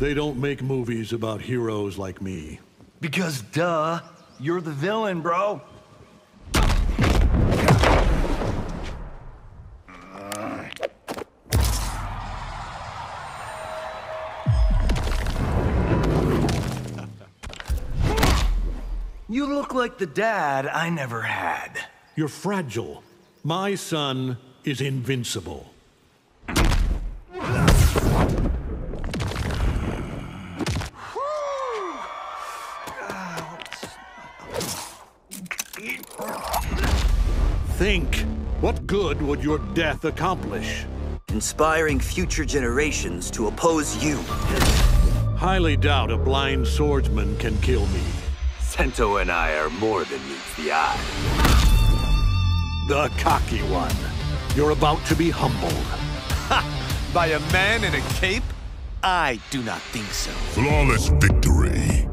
They don't make movies about heroes like me. Because, duh, you're the villain, bro. You look like the dad I never had. You're fragile. My son is invincible. Think. What good would your death accomplish? Inspiring future generations to oppose you. Highly doubt a blind swordsman can kill me. Sento and I are more than meets the eye. The cocky one. You're about to be humbled. Ha! By a man in a cape? I do not think so. Flawless victory.